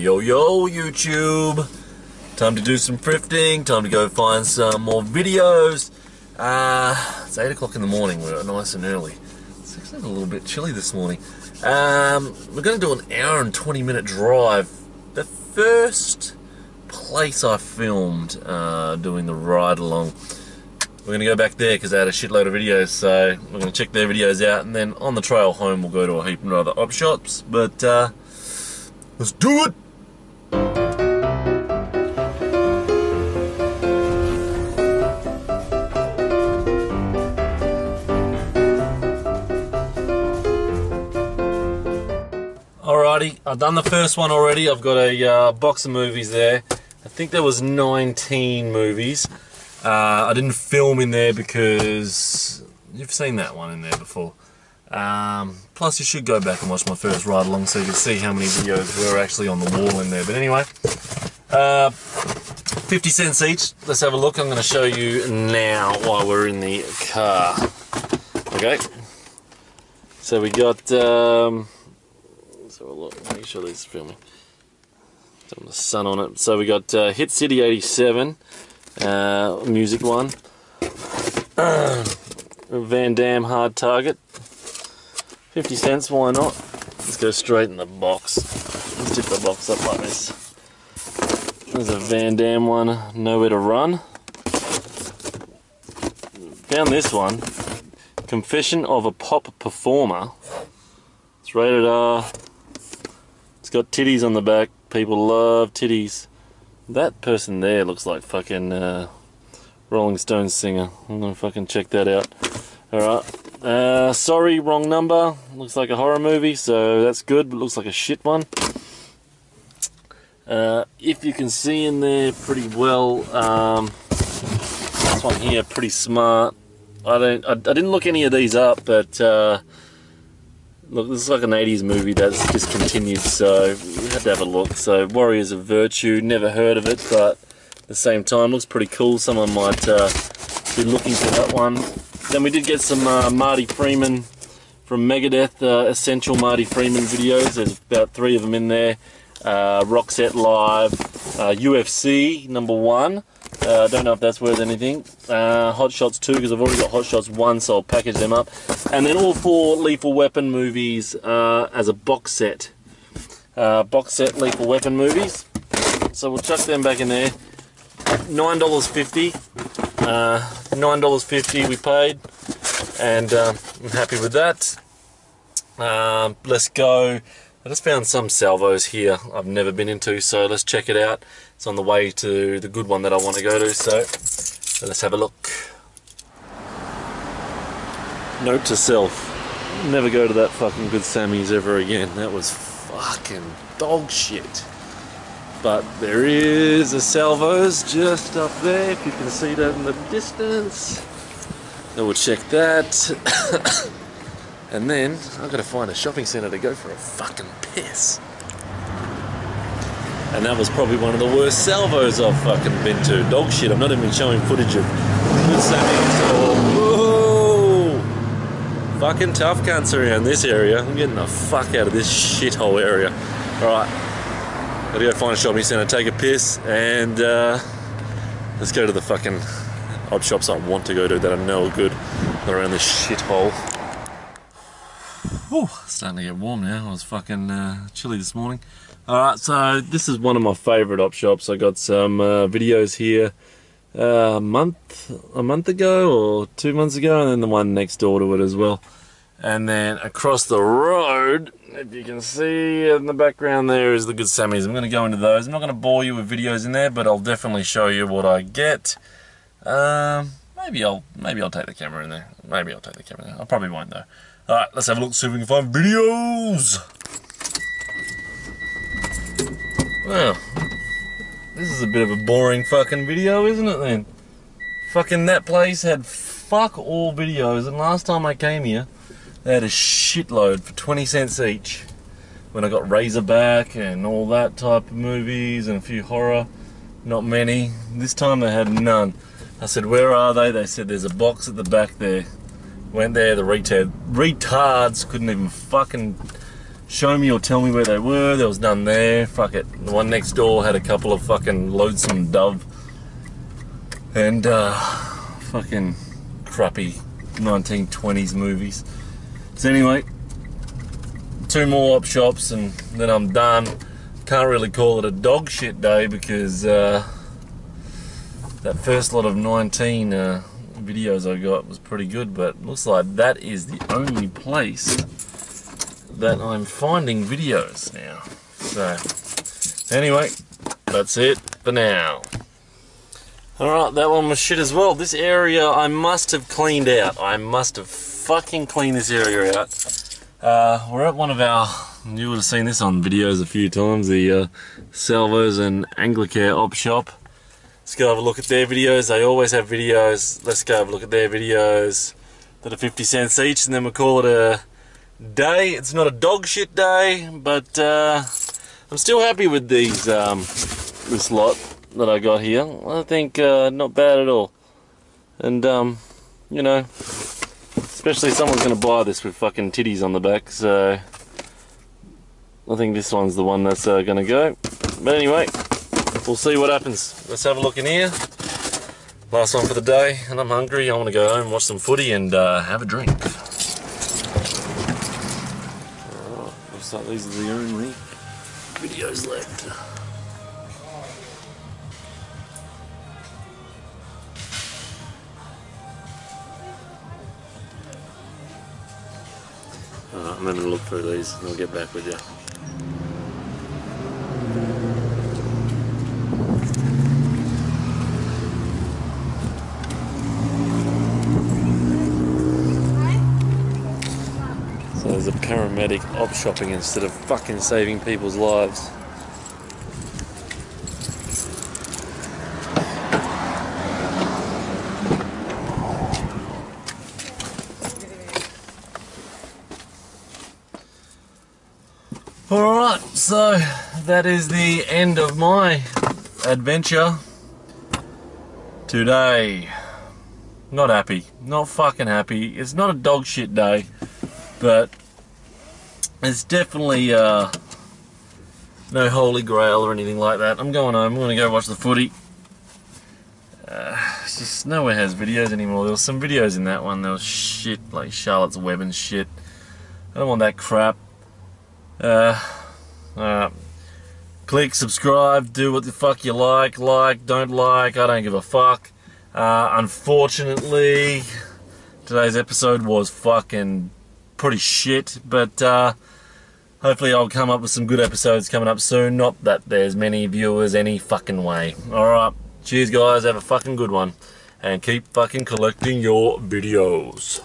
Yo, yo, YouTube. Time to do some thrifting. Time to go find some more videos. Uh, it's 8 o'clock in the morning. We're nice and early. It's actually a little bit chilly this morning. Um, we're going to do an hour and 20 minute drive. The first place I filmed uh, doing the ride along. We're going to go back there because they had a shitload of videos, so we're going to check their videos out, and then on the trail home we'll go to a heap of other op shops. But uh, let's do it! I've done the first one already. I've got a uh, box of movies there. I think there was 19 movies. Uh, I didn't film in there because you've seen that one in there before. Um, plus, you should go back and watch my first ride along so you can see how many videos were actually on the wall in there. But anyway, uh, 50 cents each. Let's have a look. I'm going to show you now while we're in the car. Okay. So we got. Um, look. Make sure this is filming. Turn the sun on it. So we got uh, Hit City 87 uh, music one. Van Damme Hard Target. 50 cents, why not? Let's go straight in the box. Let's tip the box up like this. There's a Van Damme one, Nowhere to Run. Found this one. Confession of a Pop Performer. It's rated R. It's got titties on the back. People love titties. That person there looks like fucking uh, Rolling Stones singer. I'm gonna fucking check that out. Alright. Uh, sorry, wrong number. Looks like a horror movie, so that's good, but looks like a shit one. Uh, if you can see in there pretty well, um, this one here, pretty smart. I don't, I, I didn't look any of these up, but uh, look, this is like an 80s movie that's discontinued, so we had to have a look. So, Warriors of Virtue, never heard of it, but at the same time, looks pretty cool. Someone might uh, be looking for that one. Then we did get some uh, Marty Friedman from Megadeth, uh, Essential Marty Friedman videos. There's about three of them in there. Uh, Roxette Live, uh, UFC number one. I uh, don't know if that's worth anything. Uh, Hot Shots 2, because I've already got Hot Shots 1, so I'll package them up. And then all four Lethal Weapon movies uh, as a box set. Uh, box set Lethal Weapon movies. So we'll chuck them back in there. $9.50. Uh, $9.50 we paid. And uh, I'm happy with that. Um, let's go. I just found some salvos here I've never been into, so let's check it out. It's on the way to the good one that I want to go to, so, let's have a look. Note to self, never go to that fucking Good Sammy's ever again. That was fucking dog shit. But there is a Salvos just up there, if you can see that in the distance. So we'll check that. And then I've got to find a shopping centre to go for a fucking piss. And that was probably one of the worst salvos I've fucking been to. Dog shit. I'm not even showing footage of good or fucking tough cunts around this area. I'm getting the fuck out of this shithole area. All right, gotta go find a shopping centre, take a piss, and uh, let's go to the fucking op shops I want to go to that I know are good around this shithole. Whew, starting to get warm now. I was fucking uh, chilly this morning. Alright, so this is one of my favourite op shops. I got some uh, videos here uh, a month a month ago or two months ago, and then the one next door to it as well. And then across the road, if you can see in the background there is the Good Sammy's. I'm going to go into those. I'm not going to bore you with videos in there, but I'll definitely show you what I get. Um, maybe I'll maybe I'll take the camera in there. Maybe I'll take the camera in there. I probably won't though. Alright, let's have a look, see if we can find videos. Well, this is a bit of a boring fucking video, isn't it then? Fucking that place had fuck all videos, and last time I came here, they had a shitload for 20 cents each. When I got Razorback and all that type of movies and a few horror, not many. This time they had none. I said, where are they? They said there's a box at the back there. Went there, the retard retards couldn't even fucking show me or tell me where they were. There was none there. Fuck it. The one next door had a couple of fucking Lonesome Dove and uh, fucking crappy 1920s movies. So anyway, two more op shops and then I'm done. Can't really call it a dog shit day because uh, that first lot of 19 uh, videos I got was pretty good, but looks like that is the only place that I'm finding videos now. So, anyway, that's it for now. Alright, that one was shit as well. This area I must have cleaned out. I must have fucking cleaned this area out. Uh, we're at one of our, you would have seen this on videos a few times, the uh, Salvos and Anglicare op shop. Let's go have a look at their videos. They always have videos. Let's go have a look at their videos that are 50 cents each and then we'll call it a day. It's not a dog shit day, but uh, I'm still happy with these, um, this lot that I got here. I think uh, not bad at all. And, um, you know, especially someone's going to buy this with fucking titties on the back, so I think this one's the one that's uh, going to go. But anyway, we'll see what happens. Let's have a look in here. Last one for the day, and I'm hungry. I want to go home, watch some footy, and uh, have a drink. Alright, looks like these are the only videos left. Alright, I'm having a look through these and I'll get back with you. There's a paramedic op shopping instead of fucking saving people's lives. Alright, so that is the end of my adventure today. Not happy. Not fucking happy. It's not a dog shit day, but it's definitely uh, no holy grail or anything like that. I'm going home. I'm going to go watch the footy. Uh, just nowhere has videos anymore. There was some videos in that one. There was shit like Charlotte's Web and shit. I don't want that crap. Uh, uh, click subscribe, do what the fuck you like, like, don't like, I don't give a fuck. Uh, unfortunately, today's episode was fucking pretty shit, but uh, hopefully I'll come up with some good episodes coming up soon. Not that there's many viewers any fucking way. Alright, cheers guys, have a fucking good one. And keep fucking collecting your videos.